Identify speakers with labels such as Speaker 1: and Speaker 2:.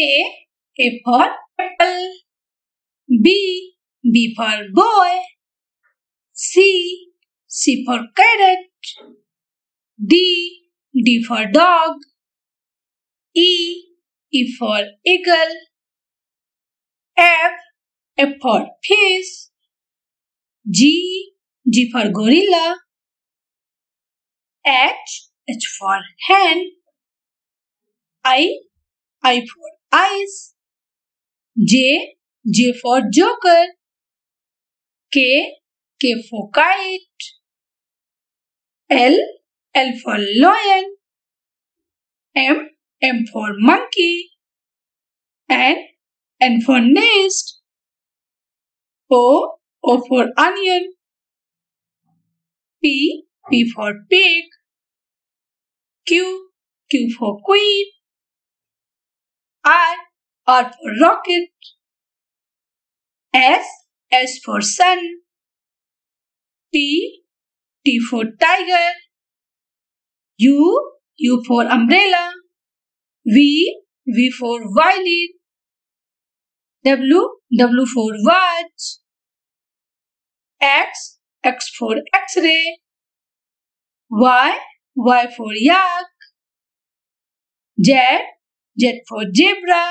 Speaker 1: A. A for apple. B. B for boy. C. C for carrot. D. D for dog. E. E for eagle. F. F for fish. G. G for gorilla. H. H for hen. I. I for eyes. J. J for joker. K. K for kite. L. L for lion. M. M for monkey. N. N for nest. O. O for onion. P. P for pig. Q. Q for queen. R. R for rocket. S. S for sun. T. T for tiger. U. U for umbrella. V. V for violin. W. W for watch. X. X for X-ray. Y. Y for yak. Z. Z for zebra.